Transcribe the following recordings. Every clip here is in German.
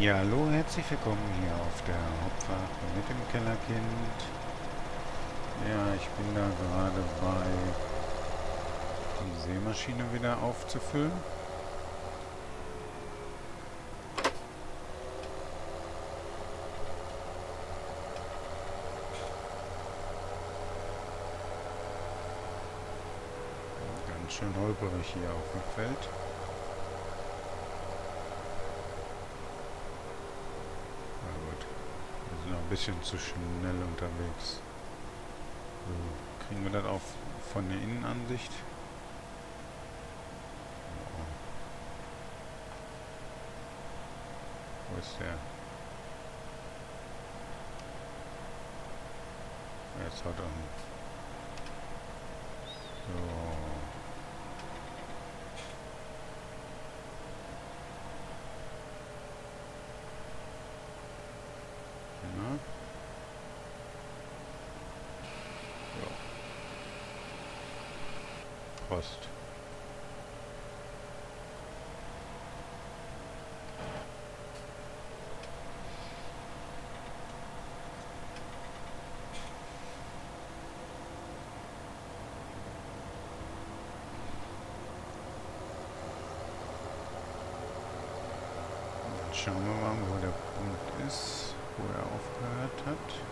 Ja, hallo, herzlich willkommen hier auf der Hauptfahrt mit dem Kellerkind. Ja, ich bin da gerade bei die Seemaschine wieder aufzufüllen. Ganz schön holperig hier auf dem Feld. Bisschen zu schnell unterwegs. So, kriegen wir das auch von der Innenansicht? Wo ist der? Jetzt hat er. So. Post. Schauen wir mal, wo der Punkt ist, wo er aufgehört hat.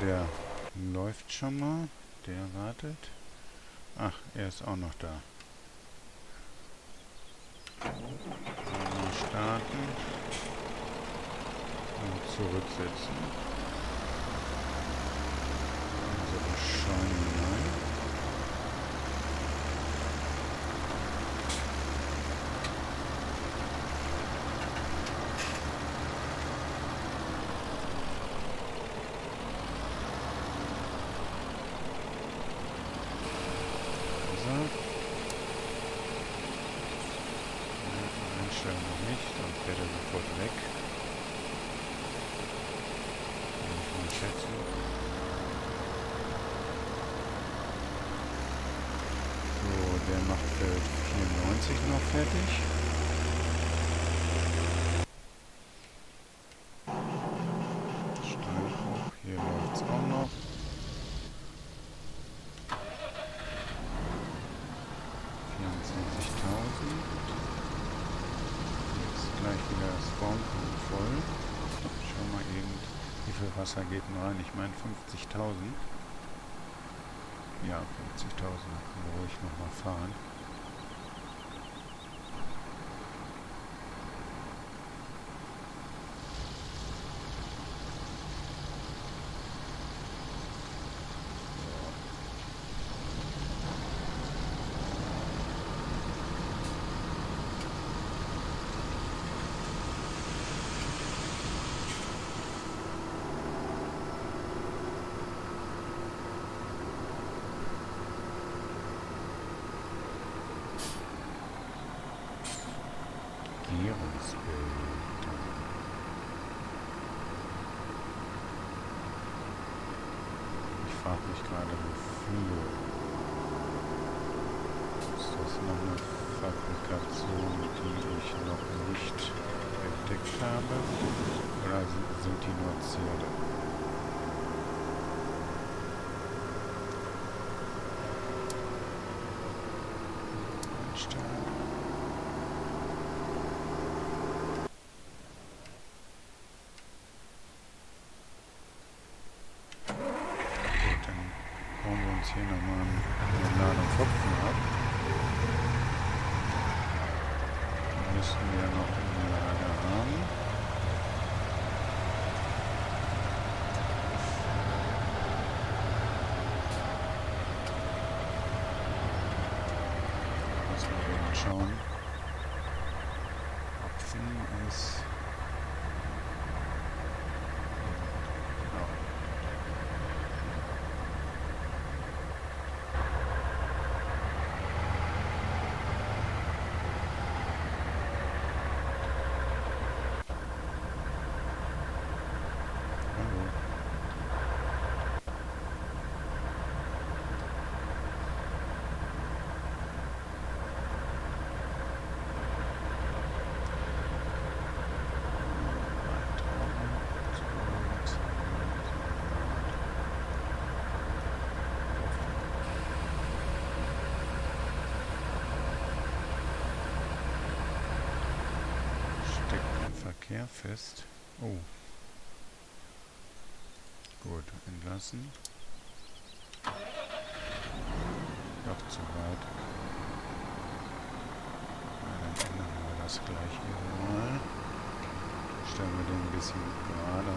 der läuft schon mal. Der wartet. Ach, er ist auch noch da. Mal starten. Und zurücksetzen. Unsere Scheune fertig. Stein hoch, hier läuft es auch noch. Jetzt gleich wieder das Spawnpool voll. Schau mal eben, wie viel Wasser geht rein. Ich meine 50.000. Ja, 50.000. Können wir ruhig nochmal fahren. sind die Nordseele. hier nochmal eine Ladung Hopfen ab. Die müssen wir noch in der Lage haben. Müssen wir eben schauen. Hopfen ist... Ja. Hallo. Steckt Verkehr fest. Oh. Gut, entlassen. Doch zu weit. Na, dann ändern wir das gleich hier mal. Stellen wir den ein bisschen gerade.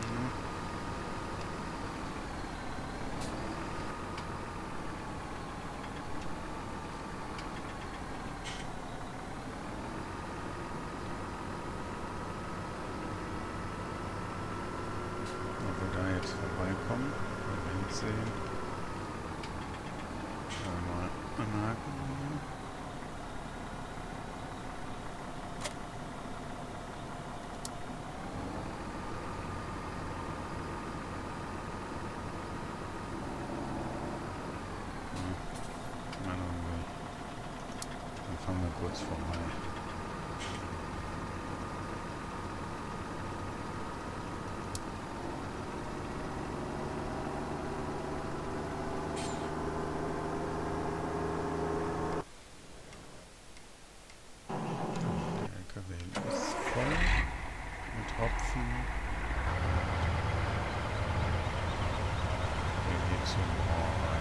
Mhm. Ob wir da jetzt vorbeikommen, können wir jetzt sehen. Schauen wir mal anhaken. hier. Hm, anderen Weg. Dann fahren wir kurz vorbei. Der LKW ist voll mit Hopfen. Der geht zur Brauerei.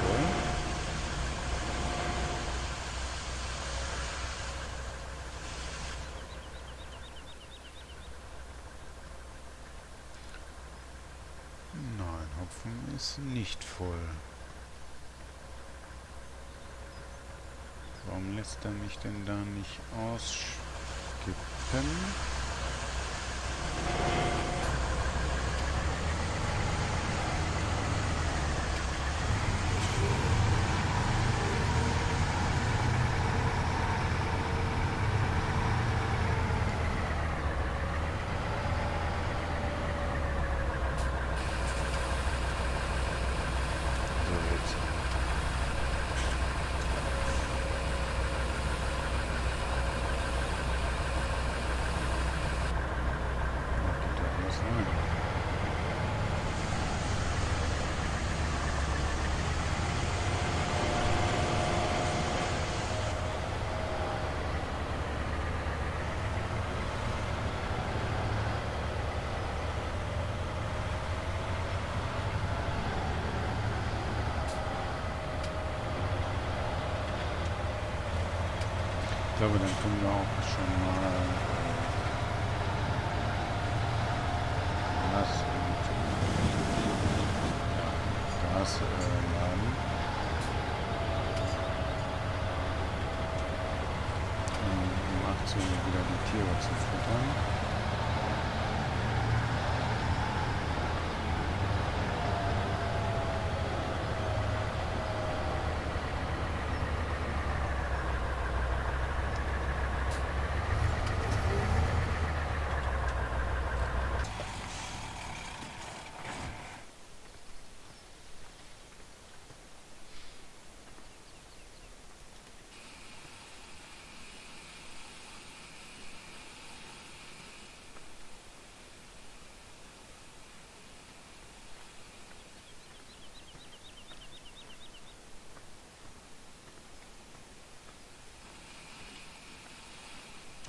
Voll. Ist nicht voll. Warum lässt er mich denn da nicht ausskippen? So jetzt. Glaube, dann können wir auch schon mal Gas und ja, Gas äh, laden. Um 18 Uhr wieder die Tiere zu füttern.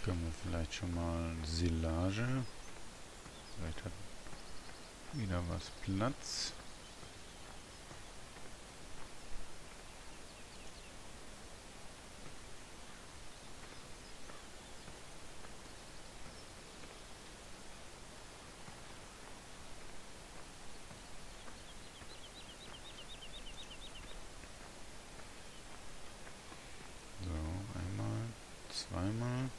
Können wir vielleicht schon mal Silage. Vielleicht hat wieder was Platz. So, einmal, zweimal.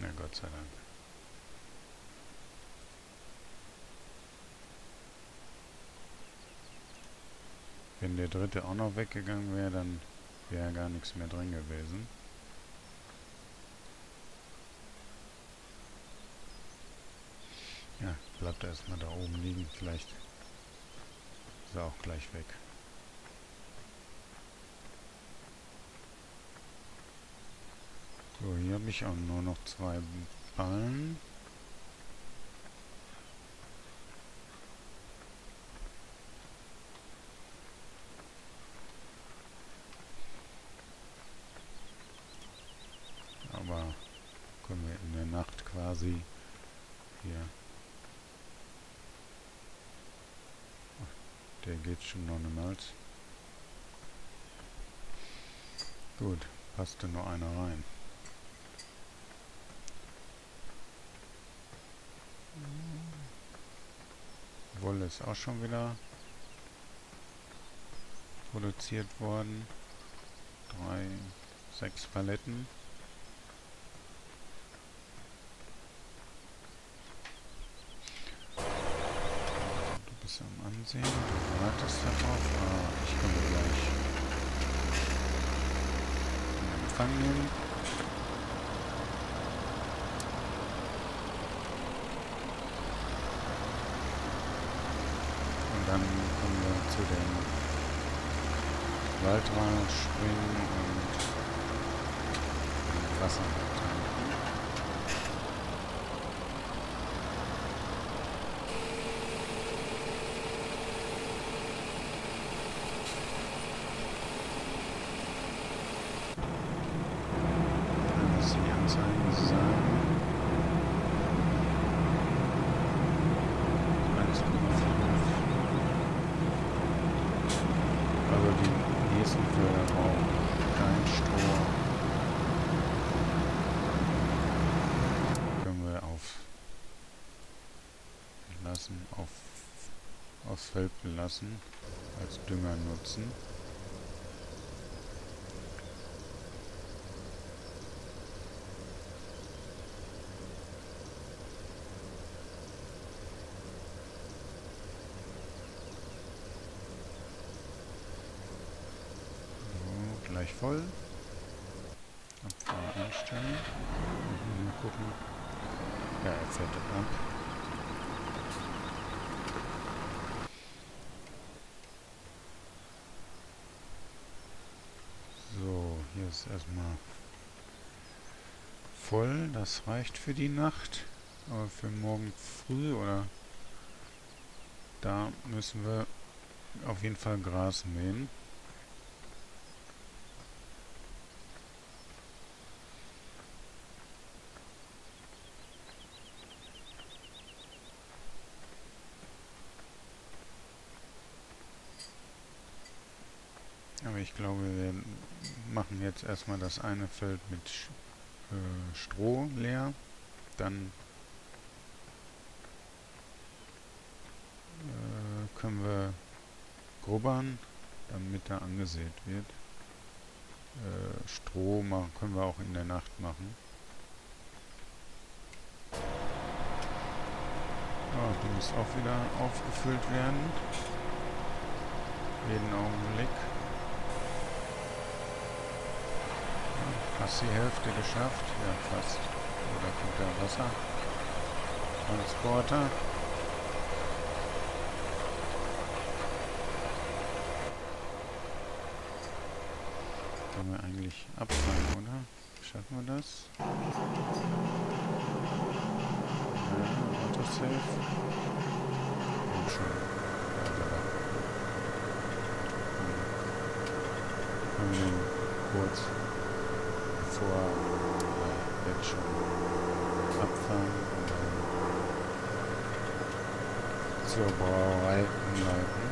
Na Gott sei. Wenn der dritte auch noch weggegangen wäre, dann wäre gar nichts mehr drin gewesen. Ja, bleibt erstmal da oben liegen. Vielleicht ist er auch gleich weg. So, hier habe ich auch nur noch zwei Ballen. Aber können wir in der Nacht quasi hier... Der geht schon noch niemals. Gut, passte nur einer rein. Wolle ist auch schon wieder produziert worden. Drei, sechs Paletten. Du bist am Ansehen, du wartest darauf. Ah, ich komme gleich Empfang nehmen. Dann kommen wir zu den Waldrand springen und Wasser tanken. Dann ist die Anzeige sagen. 1,5 Also die nächsten Felder brauchen kein Stroh. Können wir auf lassen, auf aufs Feld belassen, als Dünger nutzen. voll. Das reicht für die Nacht. Aber für morgen früh oder... Da müssen wir auf jeden Fall Gras mähen. Aber ich glaube, wir machen jetzt erstmal das eine Feld mit äh, Stroh leer. Dann äh, können wir grubbern, damit er angesät wird. Äh, Stroh machen, können wir auch in der Nacht machen. Oh, die muss auch wieder aufgefüllt werden. Jeden Augenblick. Fast die Hälfte geschafft. Ja, fast. Oder kommt der Wasser? Transporter. Können wir eigentlich abfangen, oder? Schaffen wir das? Autosave. Und schon. Können wir den kurz vor äh, jetzt schon abfahren und dann zur Brauerei umleiten.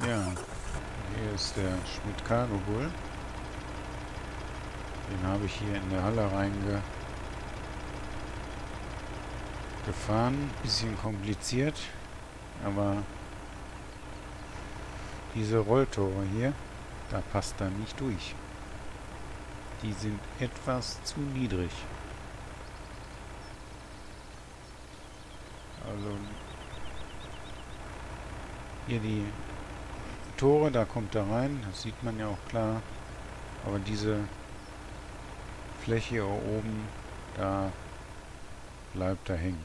Ja, hier ist der Schmidt Cargo Bull. Den habe ich hier in der Halle reinge gefahren. Bisschen kompliziert, aber diese Rolltore hier, da passt er nicht durch. Die sind etwas zu niedrig. Also hier die Tore, da kommt er rein, das sieht man ja auch klar. Aber diese Fläche hier oben, da bleibt er hängen.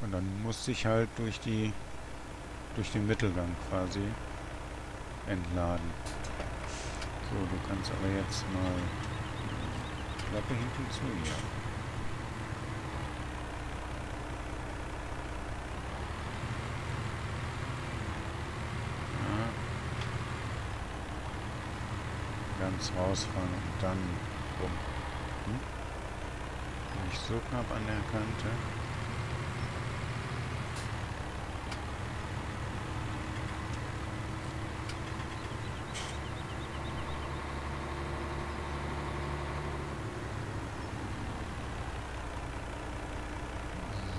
Und dann muss ich halt durch die durch den Mittelgang quasi entladen. So, du kannst aber jetzt mal Klappe hinten zu hier. Ganz rausfahren und dann rum. Hm? Nicht so knapp an der Kante.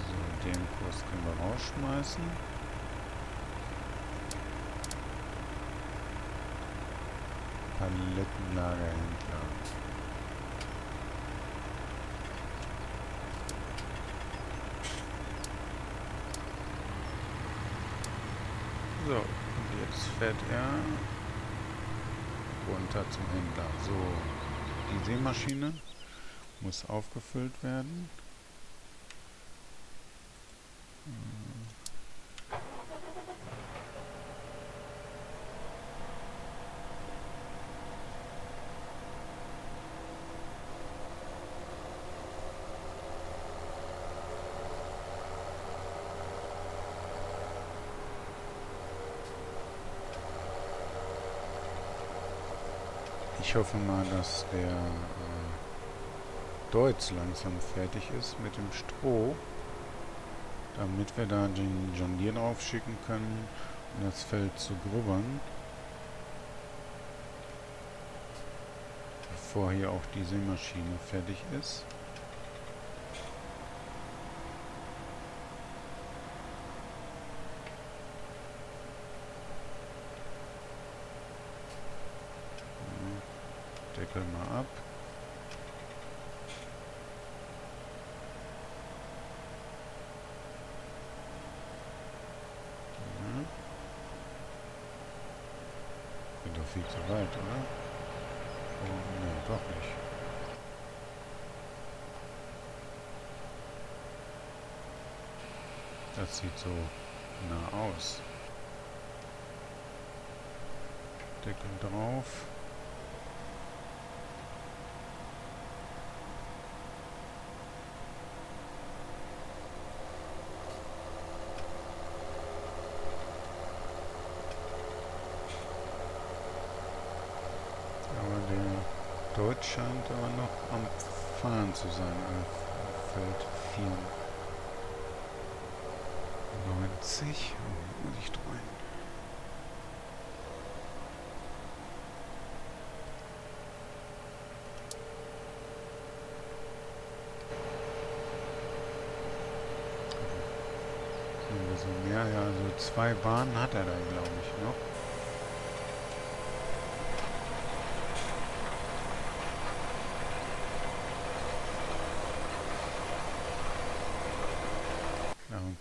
So, den Kurs können wir rausschmeißen. Palettenlagerhändler. So, und jetzt fährt er runter zum Händler. So, die Seemaschine muss aufgefüllt werden. Ich hoffe mal, dass der äh, Deutz langsam fertig ist mit dem Stroh, damit wir da den John Deere drauf schicken können, um das Feld zu grubbern. Bevor hier auch die Sämaschine fertig ist. Deckel mal ab. Ja. Bin doch viel zu weit, oder? Oh, ne, doch nicht. Das sieht so nah aus. Deckel drauf. Aber der Deutsch scheint aber noch am Fahren zu sein auf Feld 4. 90. Oh, ich drehen. So mehr, ja, also zwei Bahnen hat er da, glaube ich, noch.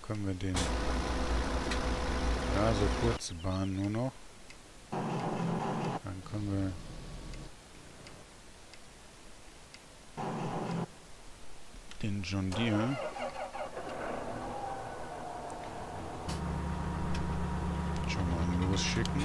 Können wir den... Ja, so kurze Bahn nur noch. Dann können wir... den John Deere schon mal losschicken.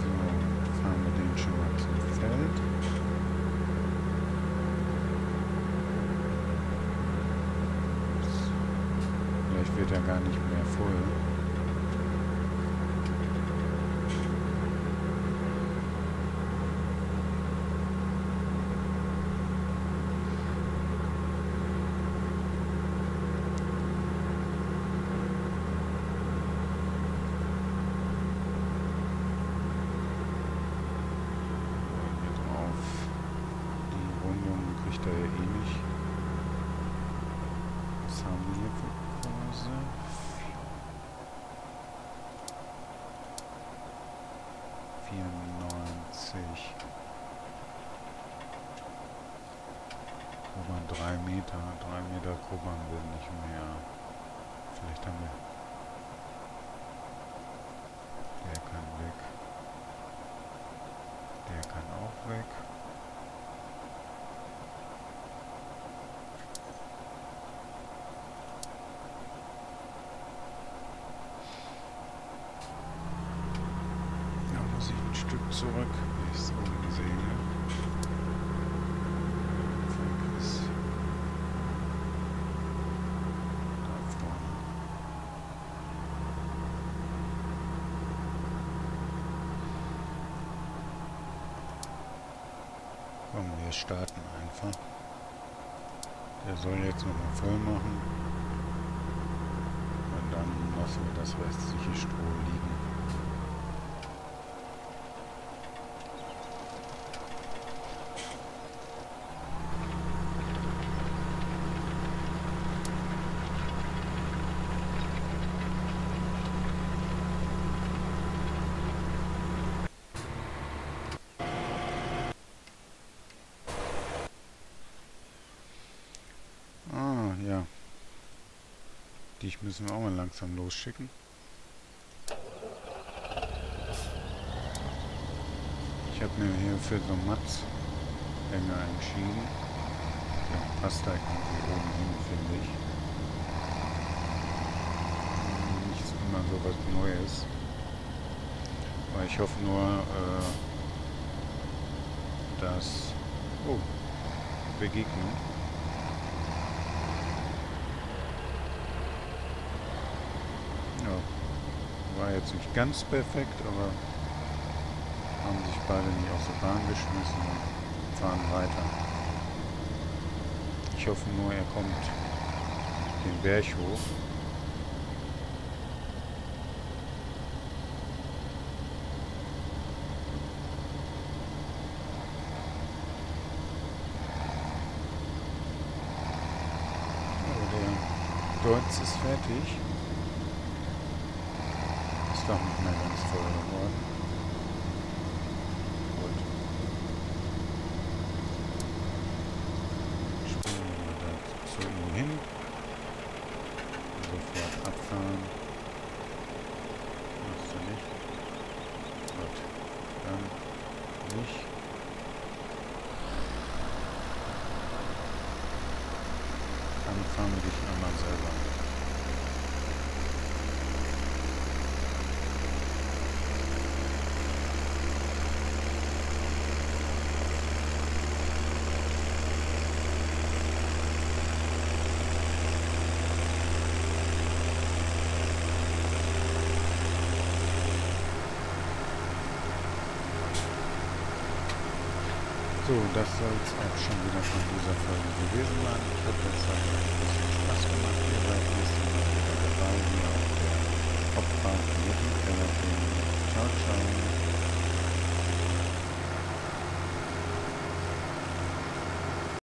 So, fahren wir den schon mal zum Feld. Ups. Wird er gar nicht mehr voll. hier drauf. Die Rundung kriegt er ja eh nicht. Was haben wir hier für Kurse? Vierundneunzig. Kuban drei Meter. Drei Meter Kuban will nicht mehr. Vielleicht haben wir... Der kann weg. Der kann auch weg. Da muss ich ein Stück zurück, oben sehe. Weg ist da vorne. Komm, wir starten einfach. Der soll jetzt nochmal voll machen. Und dann lassen wir das restliche Stroh liegen. Ah, ja. Dich müssen wir auch mal langsam losschicken. Ich habe mir hier für so Matz-Hänger entschieden. Ja, passt da irgendwie oben hin, finde ich. Nicht immer so was Neues. Aber ich hoffe nur, äh, dass... Oh, Begegnung. Ja, war jetzt nicht ganz perfekt, aber haben sich beide nicht aus der Bahn geschmissen und fahren weiter. Ich hoffe nur, er kommt den Berg hoch. Deutz ist fertig. Ist doch nicht mehr ganz voll geworden. Gut. Springen wir da zu ihm hin. Sofort abfahren. Machst du nicht? Gut. Dann nicht. Dann fahren wir dich einmal selber. So, das soll es auch schon wieder von dieser Folge gewesen sein. Ich hoffe, es hat euch ein bisschen Spaß gemacht. Ihr seid nächstes Mal wieder dabei hier auf der Hauptfahrt mit dem Kellerfilm. Ciao, ciao.